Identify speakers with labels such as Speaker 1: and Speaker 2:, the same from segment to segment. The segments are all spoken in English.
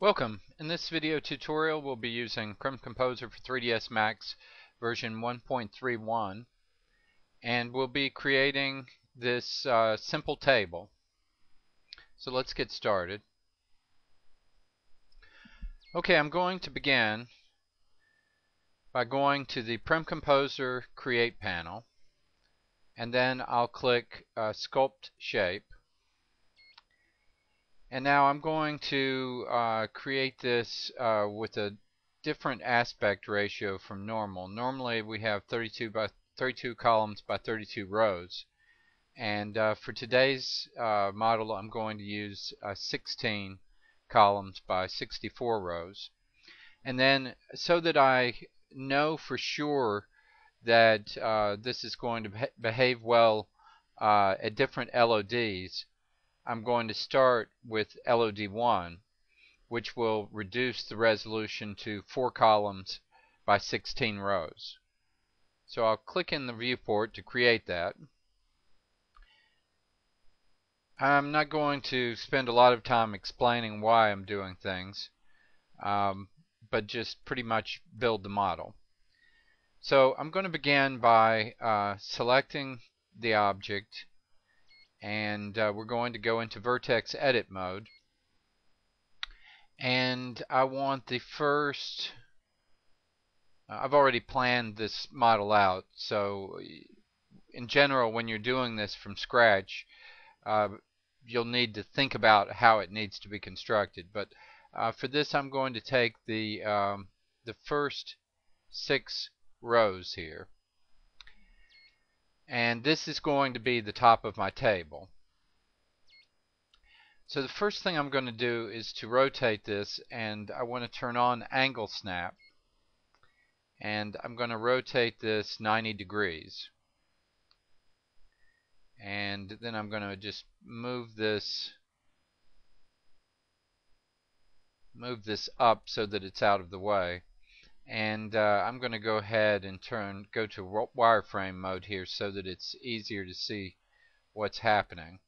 Speaker 1: Welcome. In this video tutorial we'll be using Prim Composer for 3ds Max version 1.31 and we'll be creating this uh, simple table. So let's get started. Okay, I'm going to begin by going to the Prim Composer Create panel and then I'll click uh, Sculpt Shape and now I'm going to uh, create this uh, with a different aspect ratio from normal. Normally we have 32 by 32 columns by 32 rows. And uh, for today's uh, model I'm going to use uh, 16 columns by 64 rows. And then so that I know for sure that uh, this is going to behave well at different LODs, I'm going to start with LOD1 which will reduce the resolution to 4 columns by 16 rows. So I'll click in the viewport to create that. I'm not going to spend a lot of time explaining why I'm doing things, um, but just pretty much build the model. So I'm going to begin by uh, selecting the object and uh, we're going to go into vertex edit mode. And I want the first uh, I've already planned this model out so in general when you're doing this from scratch uh, you'll need to think about how it needs to be constructed. But uh, for this I'm going to take the um, the first six rows here and this is going to be the top of my table. So the first thing I'm going to do is to rotate this and I want to turn on angle snap. And I'm going to rotate this 90 degrees. And then I'm going to just move this move this up so that it's out of the way and uh, I'm going to go ahead and turn go to wireframe mode here so that it's easier to see what's happening.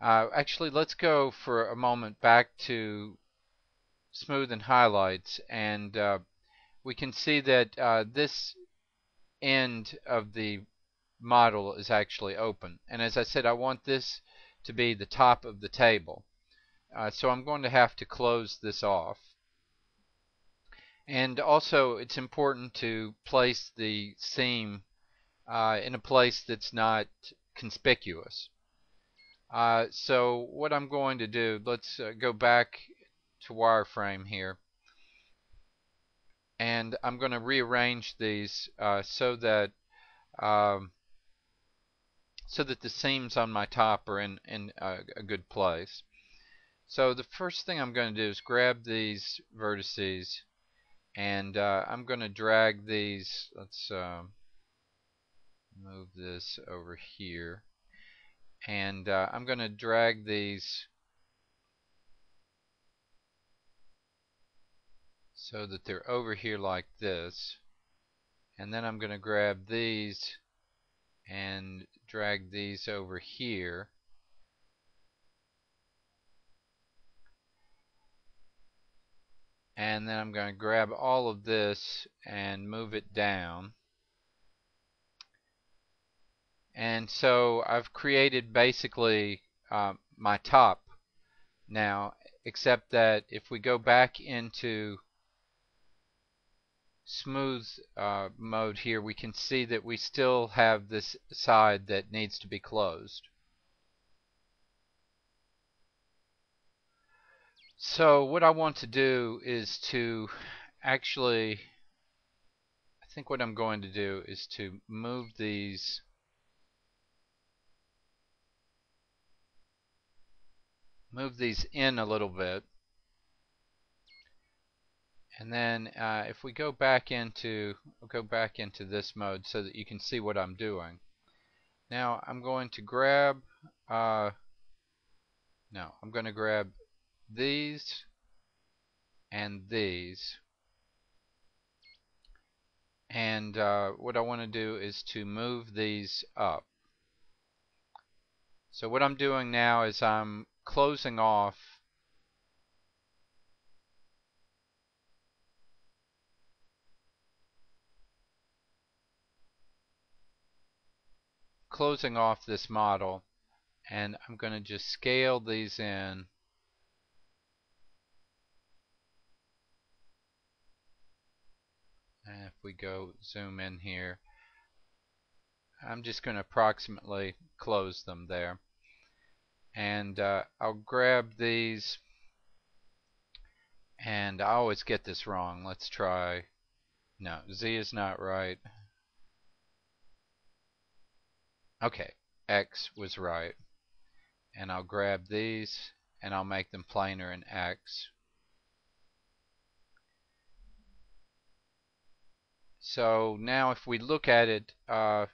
Speaker 1: Uh, actually let's go for a moment back to smooth and highlights. And uh, we can see that uh, this end of the model is actually open. And as I said I want this to be the top of the table. Uh, so I'm going to have to close this off and also, it's important to place the seam uh, in a place that's not conspicuous. Uh, so what I'm going to do, let's uh, go back to wireframe here. And I'm going to rearrange these uh, so that um, so that the seams on my top are in, in a, a good place. So the first thing I'm going to do is grab these vertices and uh, I'm going to drag these let's uh, move this over here. And uh, I'm going to drag these so that they're over here like this. And then I'm going to grab these and drag these over here and then I'm going to grab all of this and move it down. And so I've created basically uh, my top now except that if we go back into smooth uh, mode here we can see that we still have this side that needs to be closed So what I want to do is to actually, I think what I'm going to do is to move these move these in a little bit. And then uh, if we go back into go back into this mode so that you can see what I'm doing. Now I'm going to grab uh, no I'm going to grab these and these. And uh, what I want to do is to move these up. So what I'm doing now is I'm closing off closing off this model and I'm going to just scale these in and if we go zoom in here I'm just going to approximately close them there. And uh, I'll grab these. And I always get this wrong. Let's try. No Z is not right. Okay X was right. And I'll grab these and I'll make them planar in X so now if we look at it uh,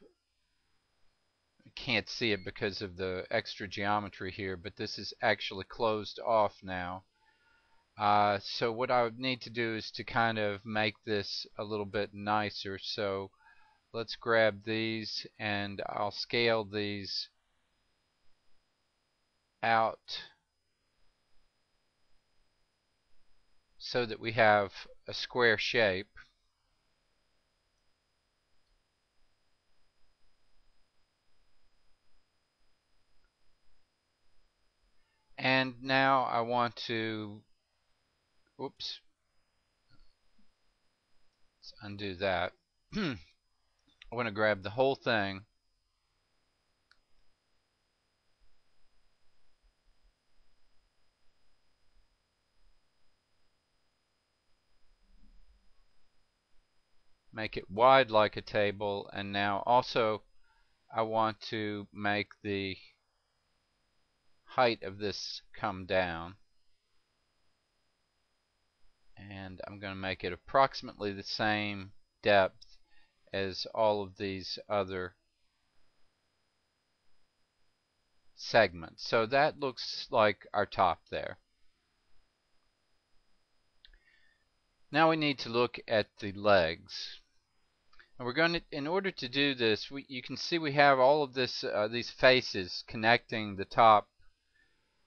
Speaker 1: can't see it because of the extra geometry here, but this is actually closed off now. Uh, so what I would need to do is to kind of make this a little bit nicer. So let's grab these and I'll scale these out so that we have a square shape. And now I want to, oops, let's undo that. I want to grab the whole thing make it wide like a table and now also I want to make the height of this come down and I'm going to make it approximately the same depth as all of these other segments. So that looks like our top there. Now we need to look at the legs. And we're going to, in order to do this, we, you can see we have all of this, uh, these faces connecting the top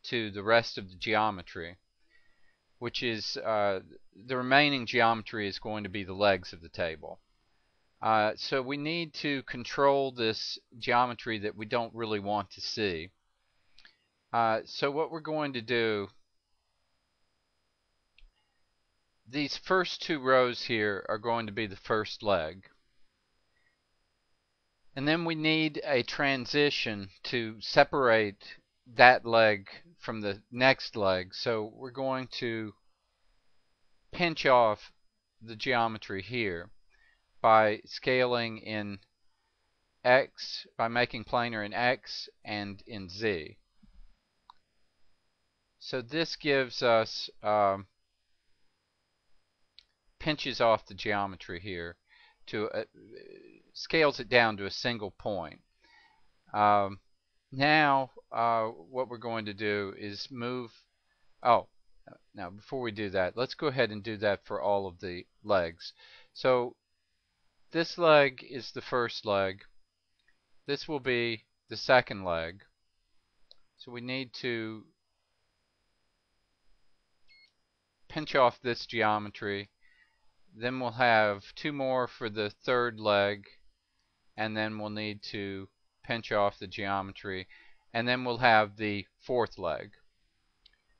Speaker 1: to the rest of the geometry which is uh, the remaining geometry is going to be the legs of the table. Uh, so we need to control this geometry that we don't really want to see. Uh, so what we're going to do, these first two rows here are going to be the first leg. And then we need a transition to separate that leg from the next leg. So we're going to pinch off the geometry here by scaling in X, by making planar in X and in Z. So this gives us, um, pinches off the geometry here to, uh, scales it down to a single point. Um, now, uh, what we're going to do is move, oh, now before we do that, let's go ahead and do that for all of the legs. So this leg is the first leg. This will be the second leg. So we need to pinch off this geometry. Then we'll have two more for the third leg. And then we'll need to pinch off the geometry, and then we'll have the fourth leg.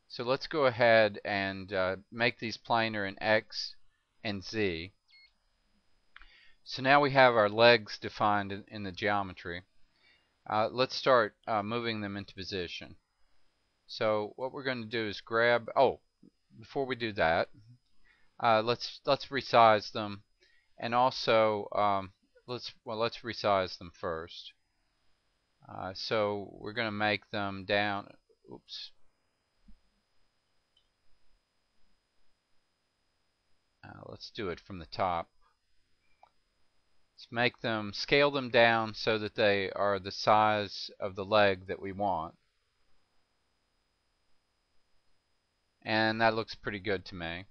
Speaker 1: So let's go ahead and uh, make these planar in X and Z. So now we have our legs defined in, in the geometry. Uh, let's start uh, moving them into position. So what we're going to do is grab, oh, before we do that, uh, let's let's resize them, and also um, let's well let's resize them first. Uh, so we're going to make them down. Oops. Uh, let's do it from the top. Let's make them, scale them down so that they are the size of the leg that we want. And that looks pretty good to me.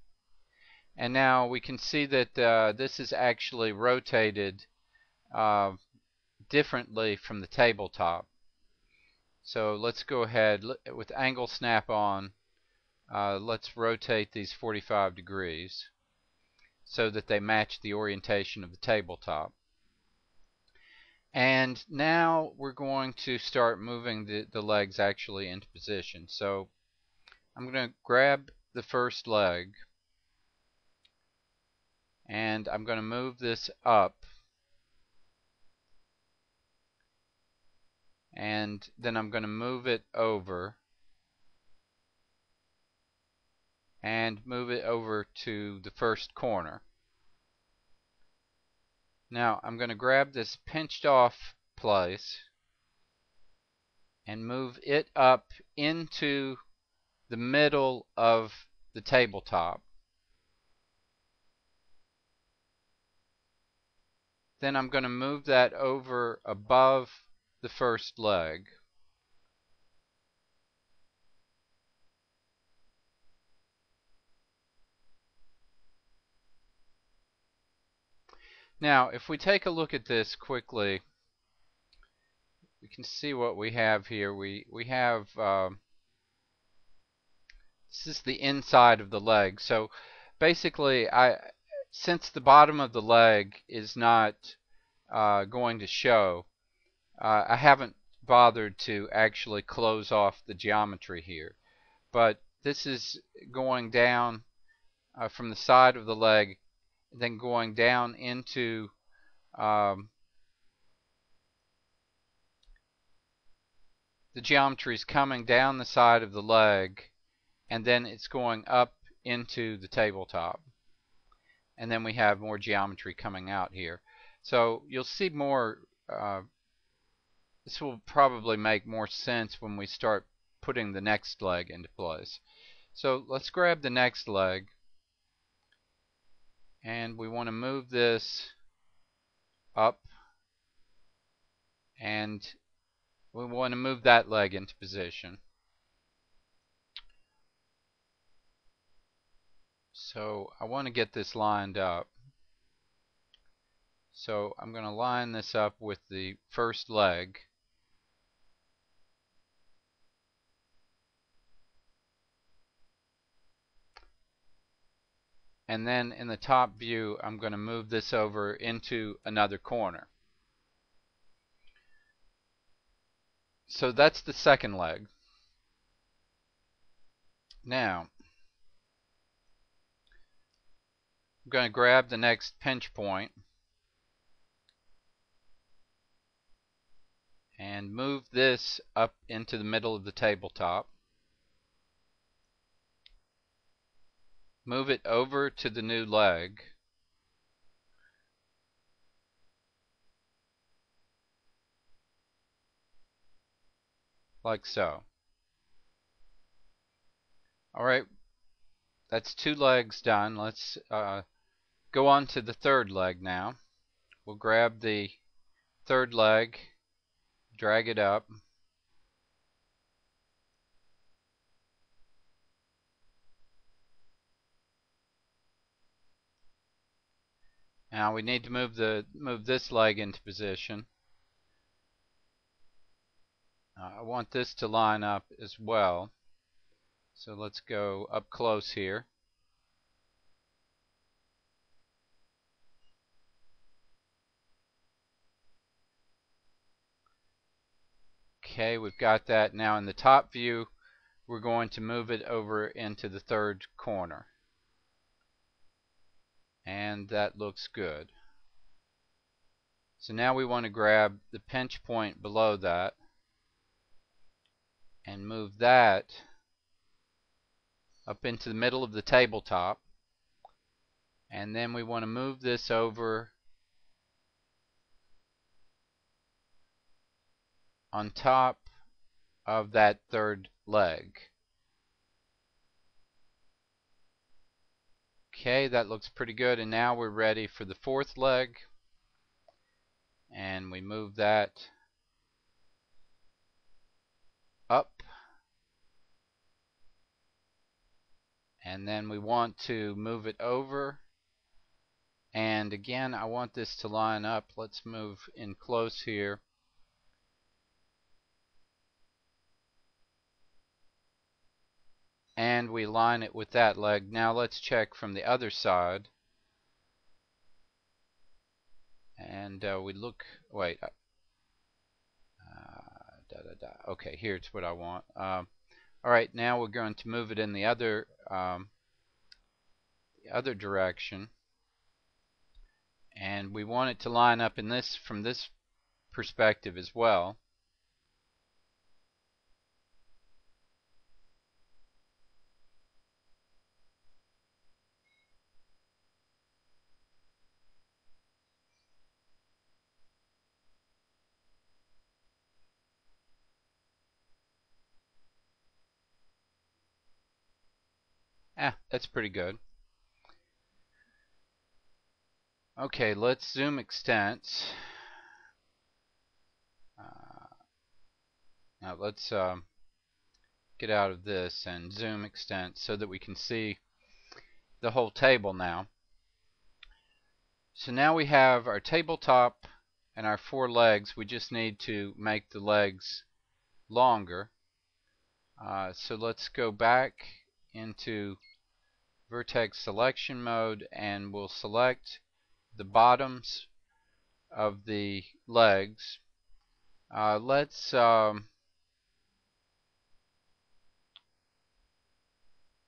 Speaker 1: And now we can see that uh, this is actually rotated uh, differently from the tabletop. So let's go ahead with angle snap on. Uh, let's rotate these 45 degrees so that they match the orientation of the tabletop. And now we're going to start moving the, the legs actually into position. So I'm going to grab the first leg and I'm going to move this up and then I'm going to move it over and move it over to the first corner. Now I'm going to grab this pinched off place and move it up into the middle of the tabletop. Then I'm going to move that over above the first leg. Now, if we take a look at this quickly, we can see what we have here. We we have uh, this is the inside of the leg. So basically, I since the bottom of the leg is not uh, going to show, uh, I haven't bothered to actually close off the geometry here. But this is going down uh, from the side of the leg and then going down into um, the geometry is coming down the side of the leg and then it's going up into the tabletop and then we have more geometry coming out here so you'll see more uh, this will probably make more sense when we start putting the next leg into place so let's grab the next leg and we want to move this up and we want to move that leg into position. So I want to get this lined up. So I'm going to line this up with the first leg. And then in the top view I'm going to move this over into another corner. So that's the second leg. Now I'm going to grab the next pinch point and move this up into the middle of the tabletop. Move it over to the new leg like so. Alright, that's two legs done. Let's uh, go on to the third leg now. We'll grab the third leg, drag it up. Now we need to move the move this leg into position. Uh, I want this to line up as well. So let's go up close here. Okay, we've got that. Now in the top view, we're going to move it over into the third corner and that looks good. So now we want to grab the pinch point below that and move that up into the middle of the tabletop and then we want to move this over on top of that third leg. Okay, that looks pretty good. And now we're ready for the fourth leg. And we move that up. And then we want to move it over. And again, I want this to line up. Let's move in close here. And we line it with that leg. Now let's check from the other side. And uh, we look, wait, da, da, da. Okay, here's what I want. Um, all right, now we're going to move it in the other um, the other direction, and we want it to line up in this from this perspective as well. Ah, that's pretty good. Okay, let's zoom extents. Uh, now let's um, get out of this and zoom extent so that we can see the whole table now. So now we have our tabletop and our four legs. We just need to make the legs longer. Uh, so let's go back into vertex selection mode and we'll select the bottoms of the legs. Uh, let's um,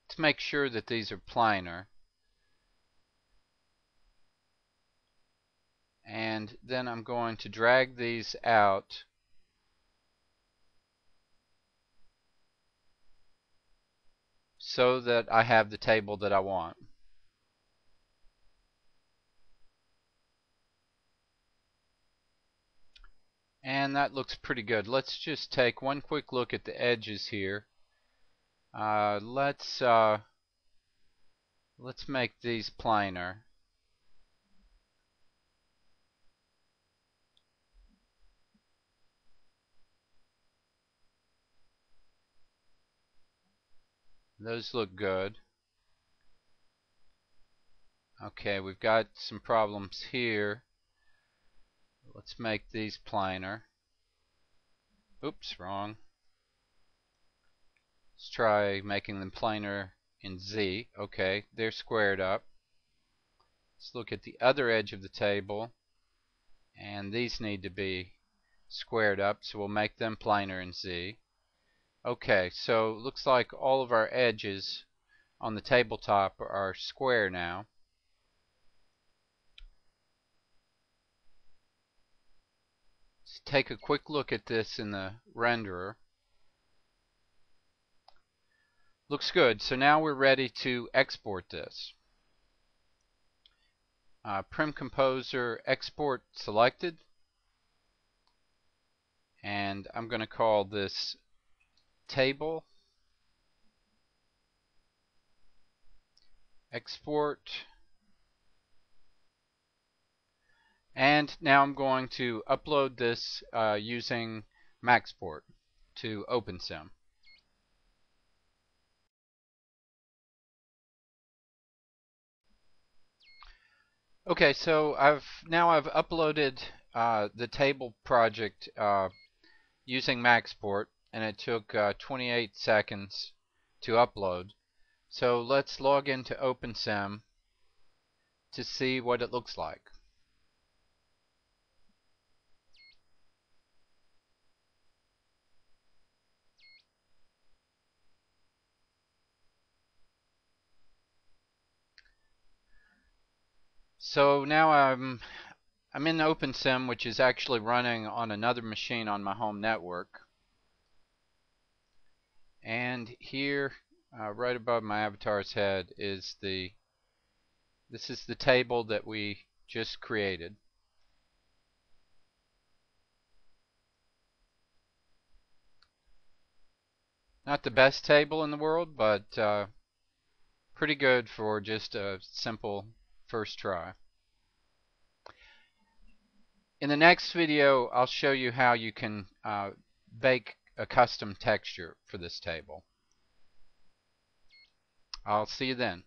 Speaker 1: let's make sure that these are planar. And then I'm going to drag these out so that I have the table that I want. And that looks pretty good. Let's just take one quick look at the edges here. Uh, let's uh, let's make these planar. Those look good. Okay, we've got some problems here. Let's make these planar. Oops, wrong. Let's try making them planar in Z. Okay, they're squared up. Let's look at the other edge of the table. And these need to be squared up, so we'll make them planar in Z. Okay, so looks like all of our edges on the tabletop are square now. Let's take a quick look at this in the renderer. Looks good. So now we're ready to export this. Uh, Prim Composer export selected. And I'm going to call this table, export, and now I'm going to upload this uh, using Maxport to OpenSim. Okay, so I've now I've uploaded uh, the table project uh, using Maxport and it took uh, 28 seconds to upload. So let's log into OpenSim to see what it looks like. So now I'm I'm in OpenSim which is actually running on another machine on my home network and here uh, right above my avatar's head is the this is the table that we just created. Not the best table in the world but uh, pretty good for just a simple first try. In the next video I'll show you how you can uh, bake a custom texture for this table. I'll see you then.